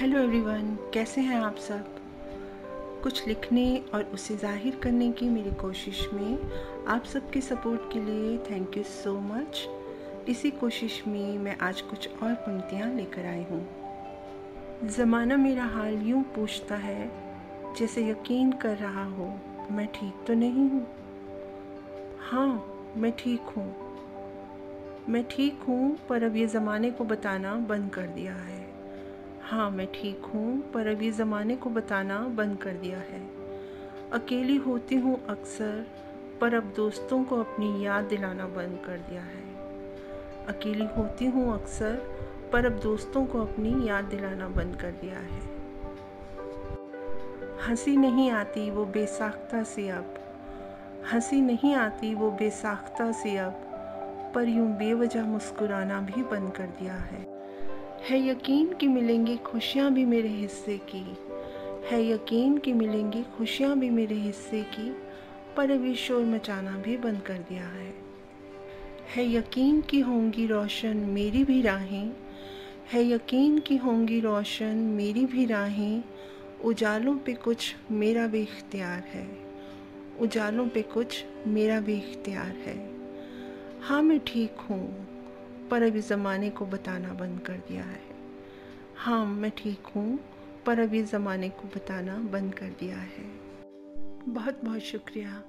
Hello everyone कैसे हैं आप सब? कुछ लिखने और उसे ज़ाहिर करने की मेरी कोशिश में आप सबके सपोर्ट के लिए थैंक यू सो मच इसी कोशिश में मैं आज कुछ और पंक्तियाँ लेकर आई हूँ। ज़माना मेरा हाल यूँ पूछता है, जैसे यकीन कर रहा हो, मैं ठीक तो नहीं हूँ? हाँ मैं ठीक हूँ। मैं ठीक हूँ, पर अब ये ज़माने को बताना बंद कर दिया है। हाँ मैं ठीक हूँ, पर अब ये ज़माने को बताना बंद कर दिया है। अकेली होती हूँ अक्सर, पर अब दोस्तों को अपनी याद दिलाना बंद कर दिया है। अकेली होती हूँ अक्सर, पर अब दोस्तों को अपनी याद दिलाना बंद कर दिया है। हँसी नहीं आती वो बेसाख्ता से अब। हँसी नहीं आती वो बेसाख्ता से अब, पर यूँ बेवजह मुस्कुराना भी बंद कर दिया है। है यकीन कि मिलेंगी खुशियाँ भी मेरे हिस्से की। है यकीन कि मिलेंगी खुशियाँ भी मेरे हिस्से की। पर अभी शोर मचाना भी बंद कर दिया है। है यकीन कि होंगी रोशन मेरी भी राहें। है यकीन कि होंगी रोशन मेरी भी राहें। उजालों पे कुछ मेरा भी इख्तियार है। उजालों पे कुछ मेरा भी इख्तियार है। हाँ मैं ठीक हूँ। पर अभी ज़माने को बताना बंद कर दिया है। हाँ मैं ठीक हूँ, पर अभी ज़माने को बताना बंद कर दिया है। बहुत बहुत शुक्रिया।